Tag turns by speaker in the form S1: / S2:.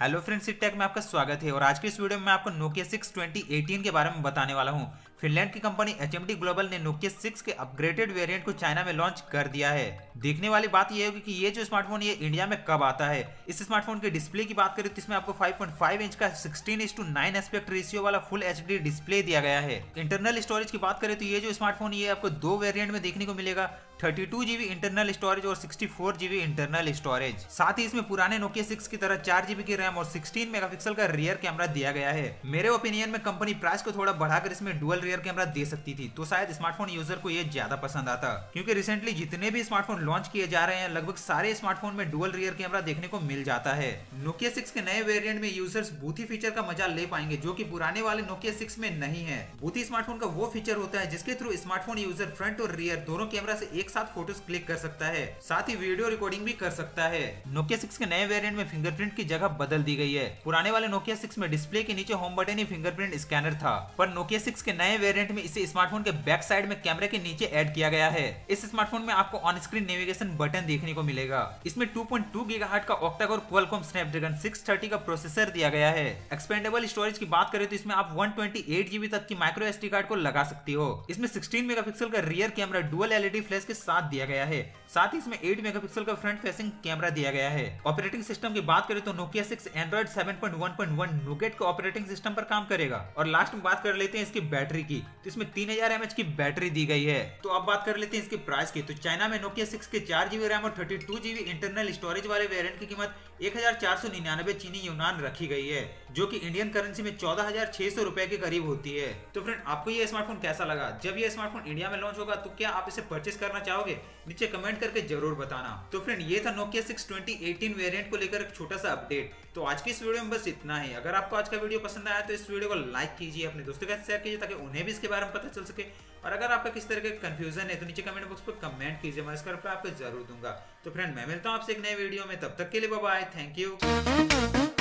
S1: Hello friends take में आपका स्वागत है और आज के इस वीडियो में मैं आपको नोकिया 6 2018 के बारे में बताने वाला हूँ। फिनलैंड की कंपनी एच ग्लोबल ने नोकिया सिक्स के अपग्रेडेड वेरिएंट को चाइना में लॉन्च कर दिया है। देखने वाली बात यह होगी कि ये जो स्मार्टफ़ोन ये इंडिया में कब आता है? इस स्मार्टफ़ोन के डिस्प्ले की बात करें तो इसमें आपको 5.5 इंच का 16 is to nine aspect ratio वाला फुल एचडी डिस्प्ले दिया गया है। इंटरनल स्टोरेज की बात करें तो ये जो स्मार्टफ़ोन ये आपको दो वेरियंट में देखने को मिलेगा। Thirty two GB internal storage और sixty four GB internal storage साथ ही इसमें पुराने नोकिया सिक्स की तरह चार जीबी की रैम और सिक्सटीन मेगापिक्सल का रियर कैमरा दिया गया है। मेरे ओपिनियन में कंपनी प्राइस को थोड़ा बढ़ाकर इसमें डुअल रियर कैमरा दे सकती थी तो शायद स्मार्टफ़ोन यूज़र को ये ज़्यादा पसंद आता। क्योंकि रिसेंटली जितने भी स्मार्टफ़ोन लॉन्च किए जा रहे हैं। लगभग सारे स्मार्टफ़ोन में डुअल रियर कैमरा देखने को मिल जाता है। नोकिया सिक्स के नए वेरियंट में यूज़र्स बूथी फीचर का मज़ा ले पाएँगे, जो की पुराने वाले नोकिया सिक्स में नहीं है। बूथी स्मार्टफ़ोन का वो फीचर होता है, जिसके थ्रू स्मार्टफ़ोन यूज़र फ्रंट और रियर दोनों कैमरा से एक साथ फ़ोटोज़ क्लिक कर सकता है, साथ ही वीडियो रिकॉर्डिंग भी कर सकता है। नोकिया सिक्स के नए वेरियंट में फिंगरप्रिंट की जगह बदल दी गई है। पुराने वाले नोकिया सिक्स में डिस्प्ले के नीचे होम बटन ही फिंगरप्रिंट स्कैनर था, पर नोकिया सिक्स के नए वेरिएंट में इसे स्मार्टफ़ोन के बैक साइड में कैमरे के नीचे ऐड किया गया है। इस स्मार्टफ़ोन में आपको ऑन स्क्रीन नेविगेशन बटन देखने को मिलेगा। इसमें 2.2 गीगाहर्ट्ज का ऑक्टा और क्वालकॉम स्नैपड्रैगन 630 का प्रोसेसर दिया गया है। एक्सपेंडेबल स्टोरेज की बात करें तो इसमें आप 128 जीबी तक की माइक्रो एसडी कार्ड को लगा सकती हो। इसमें 16 मेगापिक्सल का rear camera dual LED flash के साथ दिया गया है। साथ ही इसमें 8 मेगापिक्सल का फ्रंट फेसिंग कैमरा दिया गया है। ऑपरेटिंग सिस्टम की बात करें तो नोकिया 6 एंड्रॉइड 7.1.1 नोकेट के ऑपरेटिंग सिस्टम पर काम करेगा। और लास्ट में बात कर लेते हैं इसकी बैटरी की। तो इसमें 3000 हज़ार की बैटरी दी गई है। तो अब बात कर लेते हैं इसके प्राइस की। तो चाइना में नोकिया 6 के चार जीबी रैम और thirty two GB internal storage वाले वेरियंट की कीमत एक हज़ार चार सौ निन्यानवे चीनी यूनान रखी गई है, जो कि इंडियन करेंसी में चौदह हज़ार छह सौ रुपए के करीब होती है। तो फ्रेंड आपको ये स्मार्टफ़ोन कैसा लगा? जब ये स्मार्टफ़ोन इंडिया में लॉन्च होगा तो क्या आप इसे परचेस करना चाहोगे? नीचे कमेंट करके ज़रूर बताना। तो फ्रेंड ये था Nokia six twenty eighteen variant को लेकर एक छोटा सा अपडेट तो आज की इस वीडियो में बस इतना ही। अगर आपको आज का वीडियो पसंद आया तो इस वीडियो को लाइक कीजिए, अपने दोस्तों के साथ शेयर कीजिए, ताकि उन्हें भी इसके बारे में पता चल सके। और अगर आपका किस तरह का कंफ्यूजन है तो नीचे कमेंट बॉक्स पर कमेंट कीजिए। मैं इसका आपको ज़रूर दूँगा। तो फ्रेंड मैं मिलता हूँ आपसे एक नए वीडियो में। तब तक के लिए बाय थैंक यू